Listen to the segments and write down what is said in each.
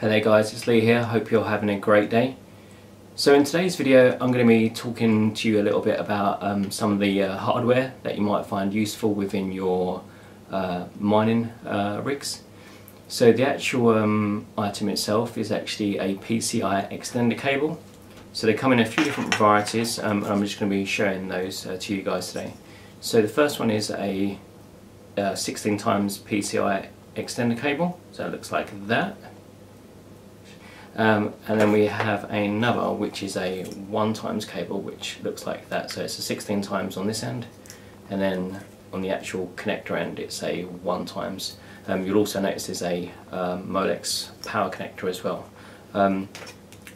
Hey guys, it's Lee here. Hope you're having a great day. So in today's video I'm going to be talking to you a little bit about um, some of the uh, hardware that you might find useful within your uh, mining uh, rigs. So the actual um, item itself is actually a PCI extender cable. So they come in a few different varieties um, and I'm just going to be showing those uh, to you guys today. So the first one is a uh, 16 times PCI extender cable. So it looks like that. Um, and then we have another which is a 1 times cable which looks like that. So it's a 16 times on this end and then on the actual connector end it's a 1 times. Um, you'll also notice there's a um, Molex power connector as well. Um,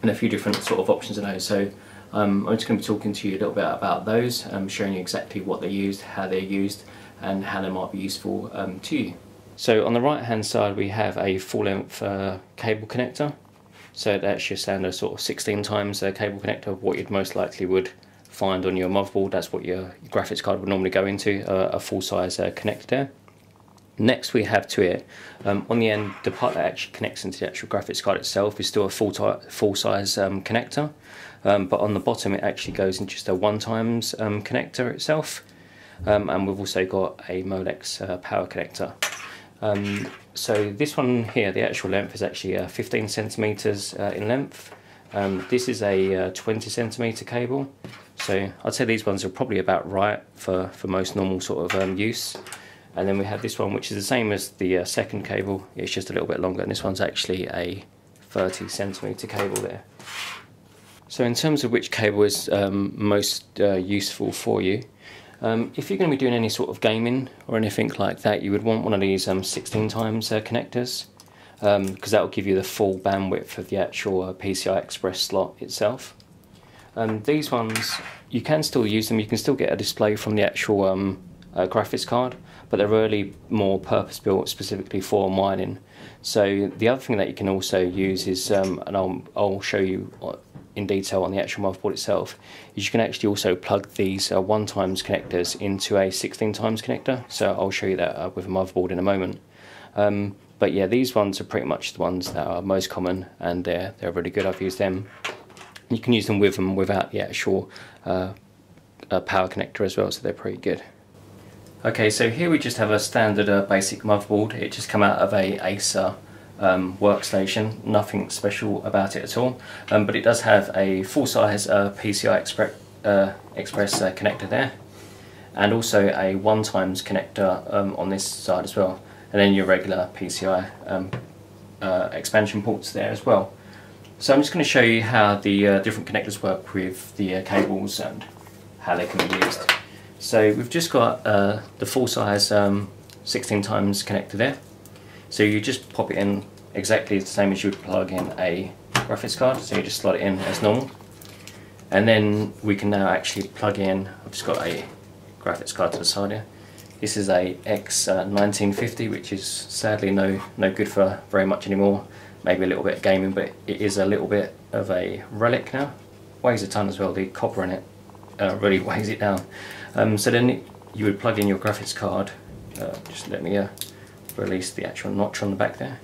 and a few different sort of options of those. So um, I'm just going to be talking to you a little bit about those, um, showing you exactly what they're used, how they're used and how they might be useful um, to you. So on the right hand side we have a full length uh, cable connector so that's your standard sort of 16 times uh, cable connector, what you'd most likely would find on your motherboard. That's what your graphics card would normally go into, uh, a full size uh, connector there. Next we have to it, um, on the end, the part that actually connects into the actual graphics card itself is still a full, full size um, connector, um, but on the bottom it actually goes into just a one times um, connector itself. Um, and we've also got a Molex uh, power connector. So this one here, the actual length is actually uh, 15 centimeters uh, in length. Um, this is a uh, 20 centimeter cable. So I'd say these ones are probably about right for, for most normal sort of um, use. And then we have this one, which is the same as the uh, second cable. It's just a little bit longer, and this one's actually a 30 centimeter cable there. So in terms of which cable is um, most uh, useful for you, um, if you're going to be doing any sort of gaming or anything like that, you would want one of these um, 16 times uh, connectors because um, that will give you the full bandwidth of the actual uh, PCI Express slot itself. Um, these ones, you can still use them, you can still get a display from the actual um, uh, graphics card, but they're really more purpose built specifically for mining. So the other thing that you can also use is, and I'll, I'll show you in detail on the actual motherboard itself is you can actually also plug these uh, 1 times connectors into a 16 times connector. So I'll show you that uh, with a motherboard in a moment. Um, but yeah these ones are pretty much the ones that are most common and they're, they're really good. I've used them. You can use them with them without the actual uh, uh power connector as well so they're pretty good. Okay so here we just have a standard uh, basic motherboard. It just come out of a Acer um, workstation, nothing special about it at all, um, but it does have a full-size uh, PCI Express, uh, Express uh, connector there, and also a one times connector um, on this side as well, and then your regular PCI um, uh, expansion ports there as well. So I'm just going to show you how the uh, different connectors work with the uh, cables and how they can be used. So we've just got the full-size um, 16 times connector there. So you just pop it in exactly the same as you would plug in a graphics card. So you just slot it in as normal. And then we can now actually plug in, I've just got a graphics card to the side here. This is a X1950 uh, which is sadly no, no good for very much anymore. Maybe a little bit of gaming but it is a little bit of a relic now. Weighs a ton as well, the copper in it uh, really weighs it down. Um, so then you would plug in your graphics card, uh, just let me uh, release the actual notch on the back there.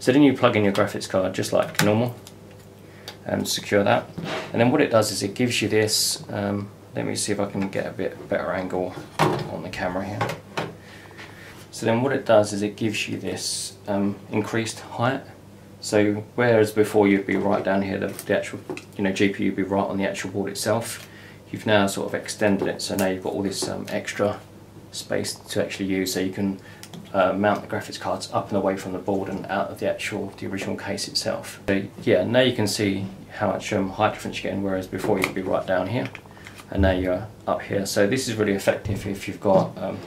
So then you plug in your graphics card just like normal and secure that. And then what it does is it gives you this, um, let me see if I can get a bit better angle on the camera here. So then what it does is it gives you this um, increased height. So whereas before you'd be right down here, the, the actual you know GPU would be right on the actual board itself, you've now sort of extended it. So now you've got all this um, extra space to actually use so you can uh, mount the graphics cards up and away from the board and out of the actual, the original case itself. So yeah, now you can see how much um, height difference you're getting, whereas before you'd be right down here, and now you're up here. So this is really effective if you've got um,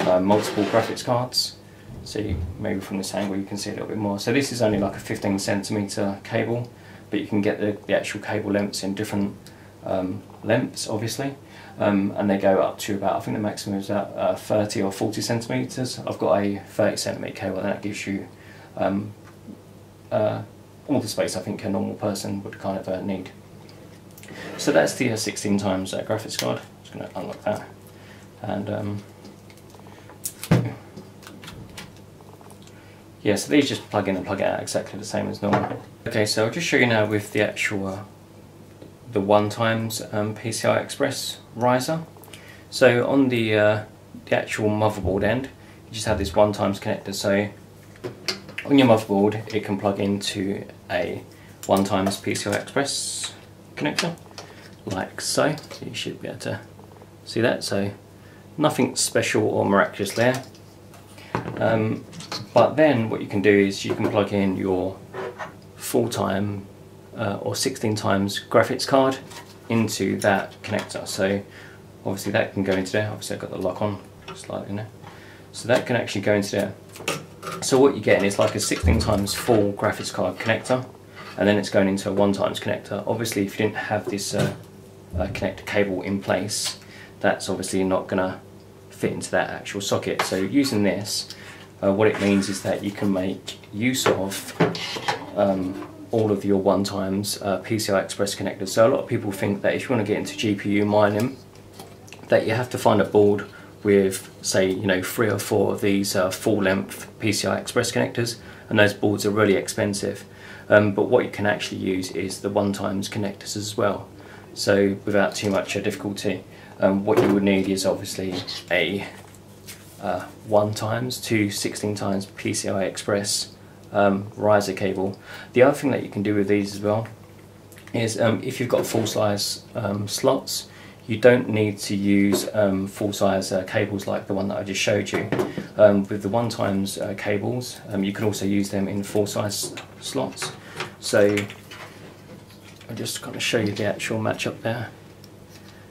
uh, multiple graphics cards. So you, maybe from this angle you can see a little bit more. So this is only like a 15 centimeter cable, but you can get the, the actual cable lengths in different um, lengths, obviously um, and they go up to about, I think the maximum is about uh, 30 or 40 centimetres. I've got a 30 centimetre cable and that gives you um, uh, all the space I think a normal person would kind of uh, need. So that's the uh, 16 times graphics card. I'm just going to unlock that. And um, Yeah, so these just plug in and plug out exactly the same as normal. Okay, so I'll just show you now with the actual, uh, the one times um, PCI Express riser. So on the, uh, the actual motherboard end, you just have this one times connector. So on your motherboard, it can plug into a one times PCI Express connector, like so. So you should be able to see that. So nothing special or miraculous there. Um, but then what you can do is you can plug in your full-time uh, or 16 times graphics card into that connector. So obviously that can go into there. Obviously I've got the lock on slightly now. So that can actually go into there. So what you're getting is like a 16 times full graphics card connector and then it's going into a one times connector. Obviously if you didn't have this uh, uh, connector cable in place that's obviously not going to fit into that actual socket. So using this uh, what it means is that you can make use of um, all of your one times uh, PCI Express connectors. So a lot of people think that if you want to get into GPU mining, that you have to find a board with say you know three or four of these uh, full length PCI Express connectors and those boards are really expensive. Um, but what you can actually use is the one times connectors as well. So without too much uh, difficulty, um, what you would need is obviously a uh, 1 times to 16 times PCI Express um, riser cable. The other thing that you can do with these as well is um, if you've got full size um, slots you don't need to use um, full size uh, cables like the one that I just showed you. Um, with the one times uh, cables um, you can also use them in full size slots. So I'll just kind of show you the actual matchup there.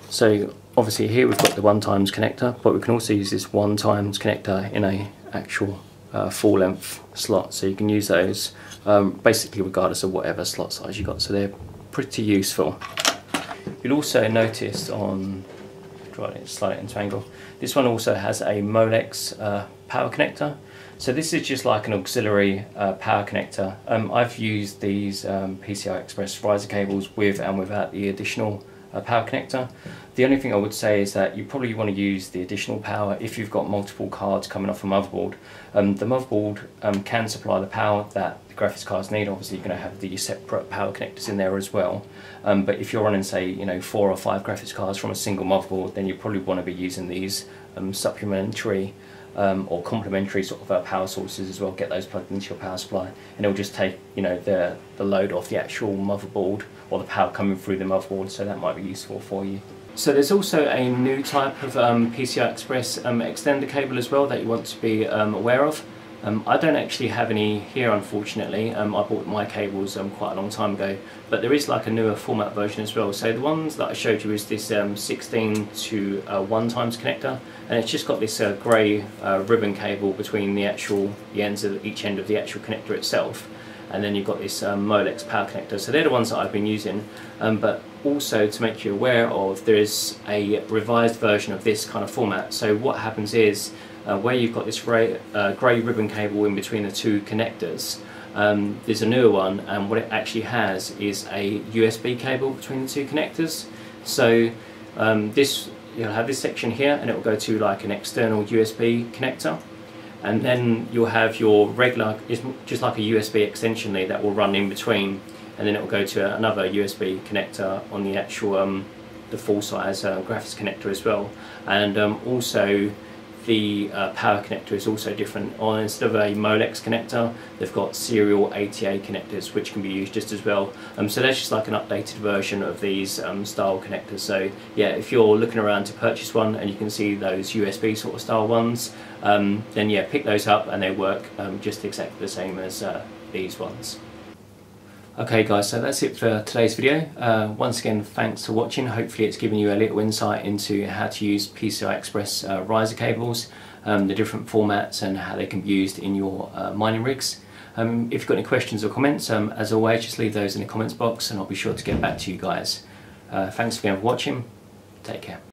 So obviously here we've got the one times connector, but we can also use this one times connector in a actual uh, full length slot. So you can use those um, basically regardless of whatever slot size you got. So they're pretty useful. You'll also notice on, draw it into angle, this one also has a Molex uh, power connector. So this is just like an auxiliary uh, power connector. Um, I've used these um, PCI Express riser cables with and without the additional uh, power connector. The only thing I would say is that you probably want to use the additional power if you've got multiple cards coming off a motherboard. Um, the motherboard um, can supply the power that the graphics cards need. Obviously, you're going to have the separate power connectors in there as well. Um, but if you're running, say, you know, four or five graphics cards from a single motherboard, then you probably want to be using these um, supplementary um, or complementary sort of uh, power sources as well. Get those plugged into your power supply, and it'll just take you know the the load off the actual motherboard or the power coming through the motherboard. So that might be useful for you. So there's also a new type of um, PCI Express um, extender cable as well that you want to be um, aware of. Um, I don't actually have any here unfortunately, I bought my cables quite a long time ago, but there is like a newer format version as well. So the ones that I showed you is this 16 to uh, 1 times connector, and it's just got this uh, grey uh, ribbon cable between the actual the ends of each end of the actual connector itself and then you've got this um, Molex power connector. So they're the ones that I've been using, um, but also to make you aware of, there is a revised version of this kind of format. So what happens is, uh, where you've got this grey, uh, grey ribbon cable in between the two connectors, um, there's a newer one, and what it actually has is a USB cable between the two connectors. So um, this, you'll have this section here, and it will go to like an external USB connector and then you'll have your regular, just like a USB extension lead that will run in between and then it will go to another USB connector on the actual um, the full size uh, graphics connector as well and um, also the uh, power connector is also different. On instead of a Molex connector, they've got serial ATA connectors which can be used just as well. Um, so that's just like an updated version of these um, style connectors. So yeah, if you're looking around to purchase one and you can see those USB sort of style ones, um, then yeah, pick those up and they work um, just exactly the same as uh, these ones. Okay guys, so that's it for today's video. Uh, once again, thanks for watching. Hopefully it's given you a little insight into how to use PCI Express uh, riser cables, um, the different formats and how they can be used in your uh, mining rigs. Um, if you've got any questions or comments, um, as always, just leave those in the comments box and I'll be sure to get back to you guys. Uh, thanks again for watching. Take care.